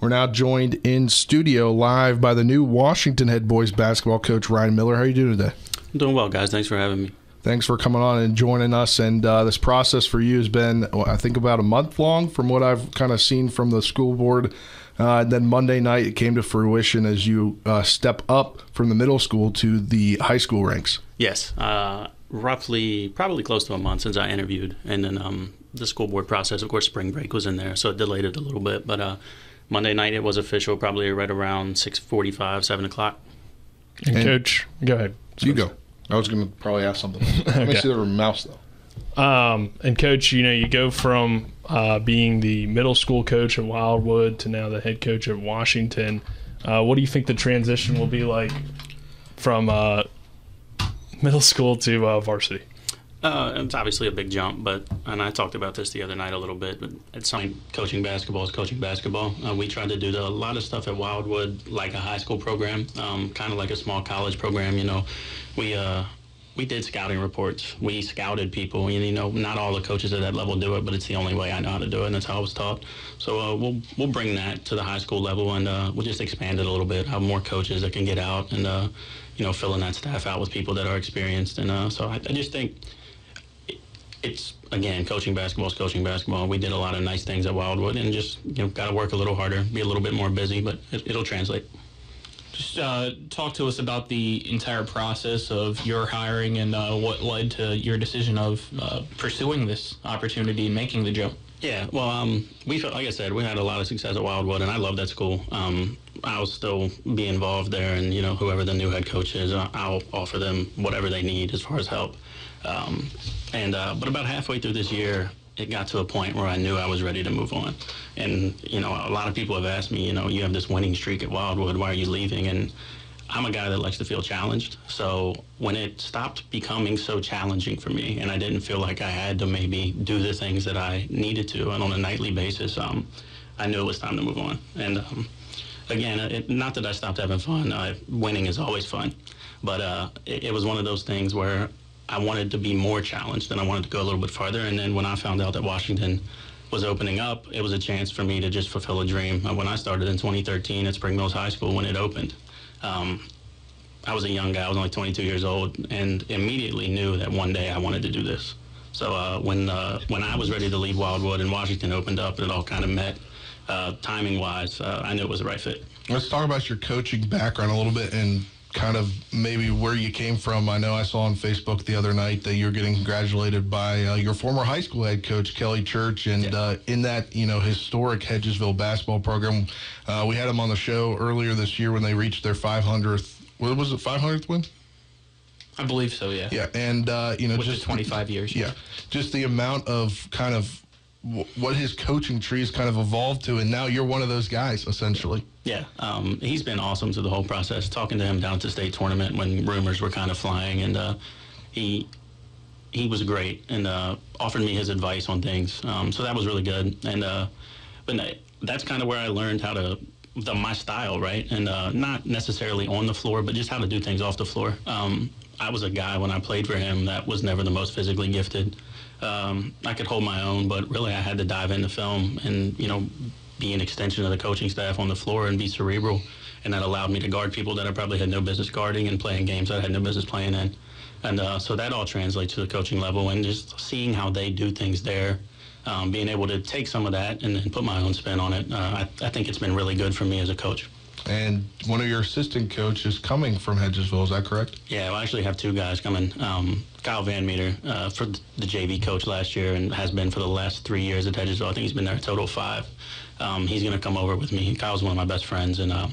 We're now joined in studio live by the new Washington head boys basketball coach Ryan Miller. How are you doing today? I'm doing well, guys. Thanks for having me. Thanks for coming on and joining us. And uh, this process for you has been, I think, about a month long from what I've kind of seen from the school board. Uh, and then Monday night, it came to fruition as you uh, step up from the middle school to the high school ranks. Yes, uh, roughly, probably close to a month since I interviewed, and then um, the school board process. Of course, spring break was in there, so it delayed it a little bit. But uh, Monday night it was official, probably right around six forty-five, seven o'clock. And, and coach, go ahead. You go. I was going to probably ask something. Let okay. me see the mouse though. Um, and coach, you know, you go from uh, being the middle school coach at Wildwood to now the head coach at Washington. Uh, what do you think the transition will be like from uh, middle school to uh, varsity? Uh, it's obviously a big jump, but and I talked about this the other night a little bit. But it's something coaching basketball is coaching basketball. Uh, we tried to do the, a lot of stuff at Wildwood, like a high school program, um, kind of like a small college program. You know, we uh, we did scouting reports. We scouted people. And, you know, not all the coaches at that level do it, but it's the only way I know how to do it, and that's how I was taught. So uh, we'll we'll bring that to the high school level, and uh, we'll just expand it a little bit. Have more coaches that can get out and uh, you know filling that staff out with people that are experienced. And so I, I just think it's again coaching basketball is coaching basketball. We did a lot of nice things at Wildwood, and just you know got to work a little harder, be a little bit more busy, but it, will translate. Just uh, talk to us about the entire process of your hiring and uh, what led to your decision of uh, pursuing this opportunity and making the jump. Yeah, well, um, we like I said, we had a lot of success at Wildwood, and I love that school. Um, I'll still be involved there, and you know, whoever the new head coach is, I'll offer them whatever they need as far as help. Um, and uh, but about halfway through this year, it got to a point where I knew I was ready to move on. And you know, a lot of people have asked me, you know, you have this winning streak at Wildwood, why are you leaving? And I'm a guy that likes to feel challenged. So when it stopped becoming so challenging for me, and I didn't feel like I had to maybe do the things that I needed to, and on a nightly basis, um, I knew it was time to move on. And um, again, it, not that I stopped having fun. Uh, winning is always fun, but uh, it, it was one of those things where I wanted to be more challenged and I wanted to go a little bit farther. And then when I found out that Washington was opening up, it was a chance for me to just fulfill a dream. When I started in 2013 at Spring Mills High School when it opened, um, I was a young guy. I was only 22 years old, and immediately knew that one day I wanted to do this. So uh, when uh, when I was ready to leave Wildwood and Washington opened up, it all kind of met. Uh, timing wise, uh, I knew it was the right fit. Let's talk about your coaching background a little bit and kind of maybe where you came from. I know I saw on Facebook the other night that you're getting congratulated by uh, your former high school head coach Kelly Church, and yeah. uh, in that you know historic Hedgesville basketball program, uh, we had him on the show earlier this year when they reached their 500th. What was it? 500th win. I believe so. Yeah. Yeah, and uh, you know, With just 25 years. Yeah, just the amount of kind of what his coaching tree has kind of evolved to, and now you're one of those guys essentially. Yeah, um, he's been awesome through the whole process. Talking to him down at the state tournament when rumors were kind of flying, and uh, he he was great and uh, offered me his advice on things. Um, so that was really good. And uh, but that's kind of where I learned how to the my style, right? And uh, not necessarily on the floor, but just how to do things off the floor. Um, I was a guy when I played for him that was never the most physically gifted. Um, I could hold my own, but really I had to dive into film and you know be an extension of the coaching staff on the floor and be cerebral, and that allowed me to guard people that I probably had no business guarding and playing games that I had no business playing in. And uh, so that all translates to the coaching level and just seeing how they do things there. Um, being able to take some of that and then put my own spin on it, uh, I, I think it's been really good for me as a coach. And one of your assistant coaches coming from Hedgesville, is that correct? Yeah, I actually have two guys coming. Um, Kyle Van Meter uh, for the JV coach last year and has been for the last three years at Hedgesville. I think he's been there a total of five. Um, he's going to come over with me. Kyle's one of my best friends, and uh,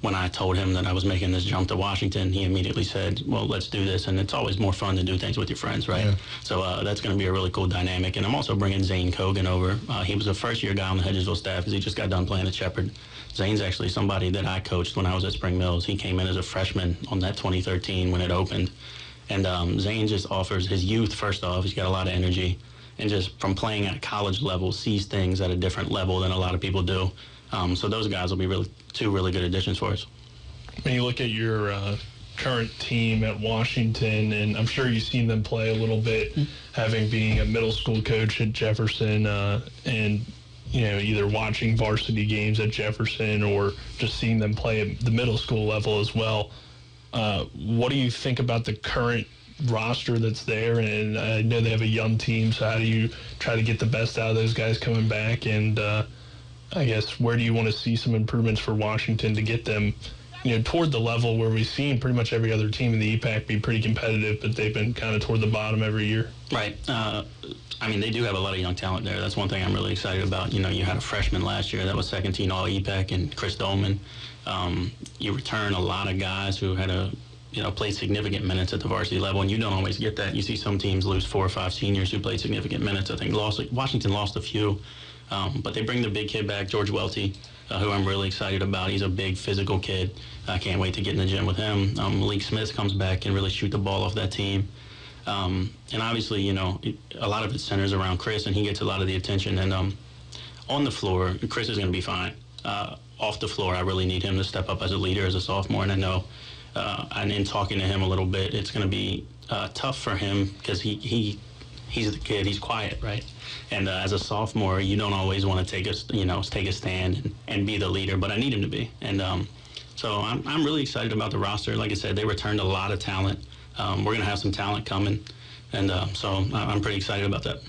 when I told him that I was making this jump to Washington, he immediately said, "Well, let's do this." And it's always more fun to do things with your friends, right? Yeah. So uh, that's going to be a really cool dynamic. And I'm also bringing Zane Kogan over. Uh, he was a first-year guy on the Hedgesville staff because he just got done playing at Shepherd. Zane's actually somebody that I coached when I was at Spring Mills. He came in as a freshman on that 2013 when it opened. And um, Zane just offers his youth, first off, he's got a lot of energy. And just from playing at a college level, sees things at a different level than a lot of people do. Um, so those guys will be really two really good additions for us. When you look at your uh, current team at Washington, and I'm sure you've seen them play a little bit, having being a middle school coach at Jefferson, uh, and you know, either watching varsity games at Jefferson or just seeing them play at the middle school level as well. Uh, what do you think about the current roster that's there? And I know they have a young team, so how do you try to get the best out of those guys coming back? And uh, I guess where do you want to see some improvements for Washington to get them, you know, toward the level where we've seen pretty much every other team in the EPAC be pretty competitive, but they've been kind of toward the bottom every year. Right. Uh, I mean, they do have a lot of young talent there. That's one thing I'm really excited about. You know, you had a freshman last year that was second team All EPAC and Chris Dolman. Um, you return a lot of guys who had a you know played significant minutes at the varsity level, and you don't always get that. You see some teams lose four or five seniors who played significant minutes. I think lost Washington lost a few, um, but they bring the big kid back, George Welty, uh, who I'm really excited about. He's a big physical kid. I can't wait to get in the gym with him. Um, Malik Smith comes back and really shoot the ball off that team. Um, and obviously, you know, a lot of it centers around Chris, and he gets a lot of the attention. And um, on the floor, Chris is going to be fine. Uh, off the floor, I really need him to step up as a leader as a sophomore. And I know, uh, and in talking to him a little bit, it's going to be uh, tough for him because he, he he's the kid. He's quiet, right? And uh, as a sophomore, you don't always want to take a you know take a stand and, and, be the leader, but I need him to be. And um, so I'm I'm really excited about the roster. Like I said, they returned a lot of talent. Um, we're going to have some talent coming, and uh, so I'm pretty excited about that.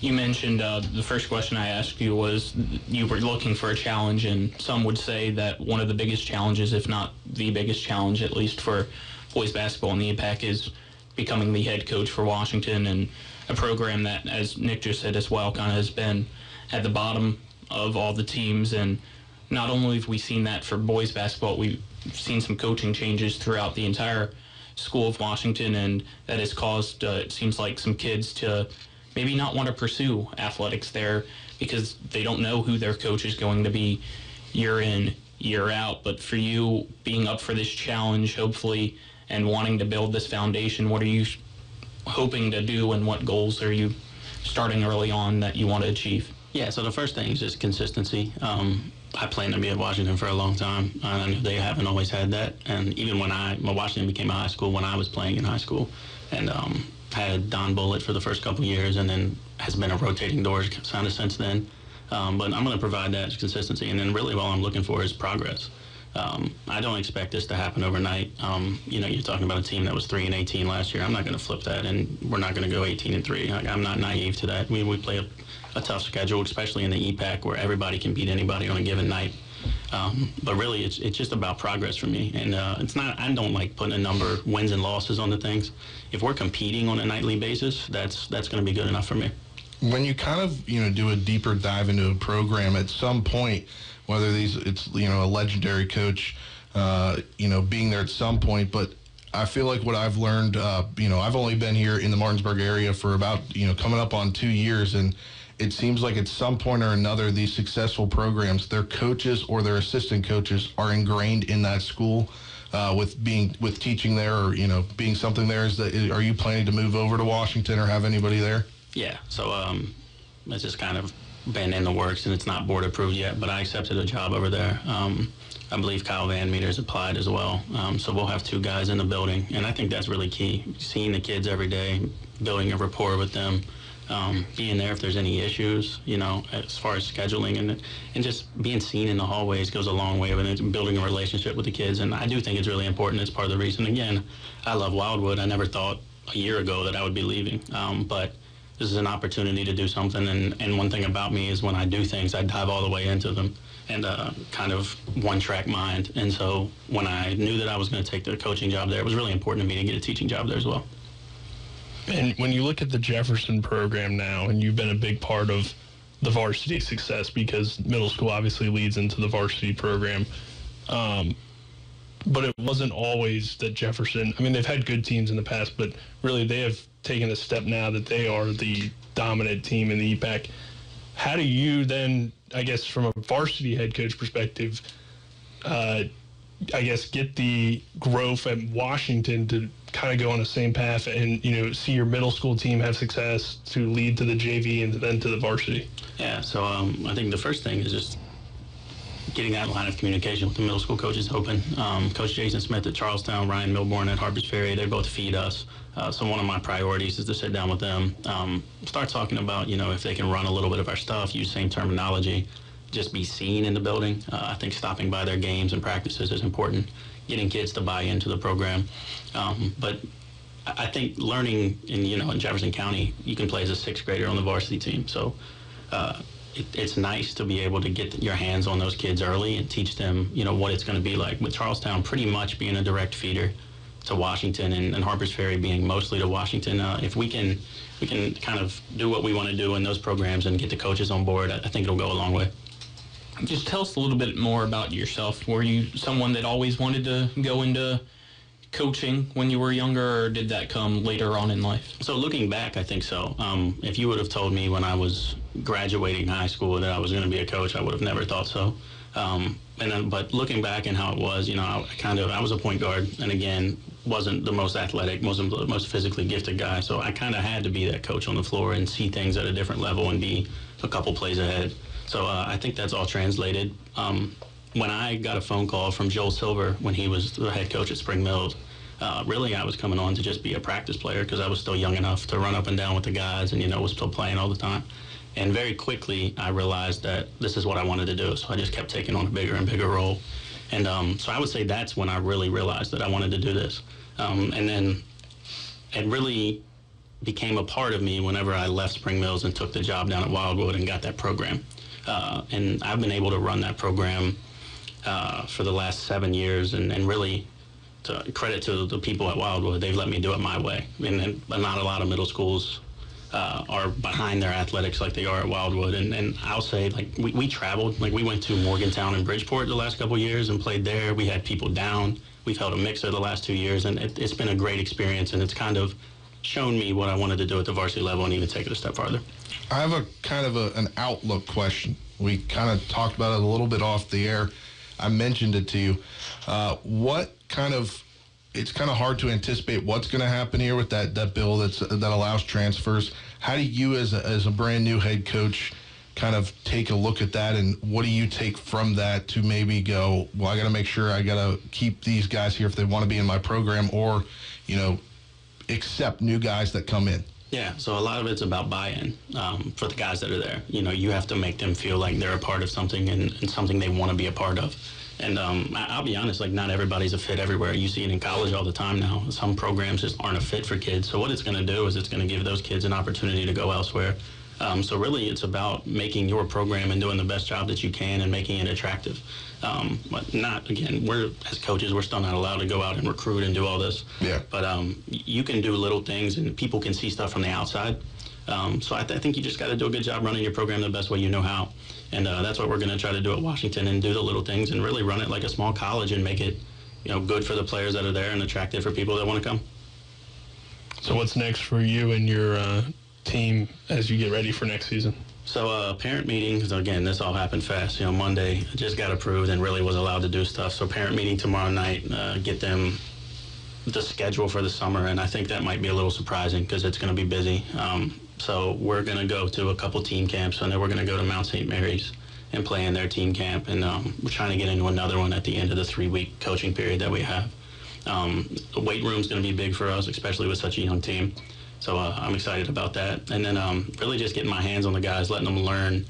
You mentioned uh, the first question I asked you was you were looking for a challenge, and some would say that one of the biggest challenges, if not the biggest challenge, at least for boys basketball in the EPAC, is becoming the head coach for Washington and a program that, as Nick just said as well, kind of has been at the bottom of all the teams. And not only have we seen that for boys basketball, we've seen some coaching changes throughout the entire School of Washington, and that has caused, uh, it seems like, some kids to maybe not want to pursue athletics there because they don't know who their coach is going to be year in, year out. But for you, being up for this challenge, hopefully, and wanting to build this foundation, what are you hoping to do, and what goals are you starting early on that you want to achieve? Yeah, so the first thing is just consistency. Um, I plan to be at Washington for a long time. I know they haven't always had that, and even when I, well, Washington became a high school when I was playing in high school, and um, had Don Bullitt for the first couple years, and then has been a rotating door kind of since then. Um, but I'm going to provide that consistency, and then really all I'm looking for is progress. Um, I don't expect this to happen overnight. Um, you know, you're talking about a team that was three and 18 last year. I'm not going to flip that, and we're not going to go 18 and three. I, am not naive to that. We we play a, a, tough schedule, especially in the EPAC, where everybody can beat anybody on a given night. Um, but really, it's it's just about progress for me, and uh, it's not. I don't like putting a number wins and losses on the things. If we're competing on a nightly basis, that's that's going to be good enough for me. When you kind of you know do a deeper dive into a program, at some point whether these it's you know a legendary coach, uh, you know being there at some point, but. I feel like what I've learned, uh, you know, I've only been here in the Martinsburg area for about, you know, coming up on two years. And it seems like at some point or another, these successful programs, their coaches or their assistant coaches are ingrained in that school. Uh, with being with teaching there or you know being something there is that are you planning to move over to Washington or have anybody there? Yeah, so um, it's just kind of been in the works and it's not board approved yet, but I accepted a job over there. Um, I believe Kyle Van Meter's applied as well. Um, so we'll have two guys in the building, and I think that's really key. Seeing the kids every day, building a rapport with them, um, being there if there's any issues, you know, as far as scheduling and and just being seen in the hallways goes a long way with building a relationship with the kids. And I do think it's really important. It's part of the reason. Again, I love Wildwood. I never thought a year ago that I would be leaving, um, but this is an opportunity to do something. And, and one thing about me is when I do things, I dive all the way into them and uh, kind of one track mind. And so when I knew that I was going to take the coaching job there, it was really important to me to get a teaching job there as well. And when you look at the Jefferson program now, and you've been a big part of the varsity success because middle school obviously leads into the varsity program. Um, but it wasn't always that Jefferson. I mean, they've had good teams in the past, but really they have taken a step now that they are the dominant team in the EPAC. How do you then, I guess, from a varsity head coach perspective, uh, I guess get the growth at Washington to kind of go on the same path and you know see your middle school team have success to lead to the JV and then to the varsity? Yeah, so um, I think the first thing is just getting that line of communication with the middle school coaches open. Um, Coach Jason Smith at Charles Town, Ryan Milborn at Harpers Ferry, they both feed us. Uh, so one of my priorities is to sit down with them, um, start talking about, you know, if they can run a little bit of our stuff, use same terminology, just be seen in the building. Uh, I think stopping by their games and practices is important, getting kids to buy into the program. Um, but I think learning in, you know, in Jefferson County, you can play as a sixth grader on the varsity team. So uh, it, it's nice to be able to get your hands on those kids early and teach them, you know, what it's going to be like. With Charles Town pretty much being a direct feeder to Washington and, and Harpers Ferry being mostly to Washington, uh, if we can we can kind of do what we want to do in those programs and get the coaches on board, I, I think it'll go a long way. Just tell us a little bit more about yourself. Were you someone that always wanted to go into coaching when you were younger, or did that come later on in life? So looking back, I think so. Um, if you would have told me when I was graduating high school that I was going to be a coach, I would have never thought so. Um, and then, but looking back and how it was, you know, I kind of I was a point guard, and again, wasn't the most athletic, wasn't the most physically gifted guy. So I kind of had to be that coach on the floor and see things at a different level and be a couple plays ahead. So uh, I think that's all translated. Um, when I got a phone call from Joel Silver when he was the head coach at Spring Mills, uh, really I was coming on to just be a practice player because I was still young enough to run up and down with the guys and you know was still playing all the time. And very quickly I realized that this is what I wanted to do. So I just kept taking on a bigger and bigger role. And um, so I would say that's when I really realized that I wanted to do this. Um, and then it really became a part of me whenever I left Spring Mills and took the job down at Wildwood and got that program. Uh, and I've been able to run that program uh, for the last seven years, and, and really, to credit to the people at Wildwood, they've let me do it my way. And, and not a lot of middle schools uh, are behind their athletics like they are at Wildwood. And, and I'll say, like, we, we traveled. Like, we went to Morgantown and Bridgeport the last couple years and played there. We had people down. We've held a mixer the last two years, and it, it's been a great experience. And it's kind of shown me what I wanted to do at the varsity level and even take it a step farther. I have a kind of a, an outlook question. We kind of talked about it a little bit off the air. I mentioned it to you. Uh, what kind of it's kind of hard to anticipate what's going to happen here with that that bill that's that allows transfers. How do you, as a, as a brand new head coach, kind of take a look at that, and what do you take from that to maybe go? Well, I got to make sure I got to keep these guys here if they want to be in my program, or you know, accept new guys that come in. Yeah, so a lot of it's about buy-in um, for the guys that are there. You know, you have to make them feel like they're a part of something and, and something they want to be a part of. And um, I- will be honest, like not everybody's a fit everywhere. You see it in college all the time now. Some programs just aren't a fit for kids. So what it's going to do is it's going to give those kids an opportunity to go elsewhere. Um, so really, it's about making your program and doing the best job that you can and making it attractive. Um, but not again, we're as coaches, we're still not allowed to go out and recruit and do all this. Yeah. But um, you can do little things, and people can see stuff from the outside. Um, so I, th- I, think you just got to do a good job running your program the best way you know how, and uh, that's what we're going to try to do at Washington and do the little things and really run it like a small college and make it, you know, good for the players that are there and attractive for people that want to come. So what's next for you and your uh, team as you get ready for next season? So uh, parent meeting, so again, this all happened fast. You know, Monday just got approved and really was allowed to do stuff. So parent meeting tomorrow night, uh, get them the schedule for the summer, and I think that might be a little surprising because it's going to be busy. Um, so we're going to go to a couple team camps, and then we're going to go to Mount St. Mary's and play in their team camp, and um, we're trying to get into another one at the end of the three-week coaching period that we have. Um, the weight room is going to be big for us, especially with such a young team. So uh, I'm excited about that. And then um, really just getting my hands on the guys, letting them learn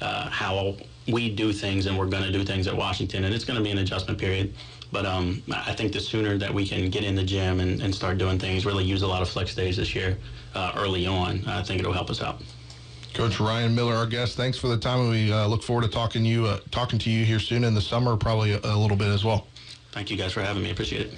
uh, how we do things and we're going to do things at Washington. And it's going to be an adjustment period. But um, I think the sooner that we can get in the gym and, and, start doing things, really use a lot of flex days this year uh, early on, I think it'll help us out. Coach Ryan Miller, our guest. Thanks for the time, we uh, look forward to talking you uh, talking to you here soon in the summer, probably a, a little bit as well. Thank you guys for having me. Appreciate it.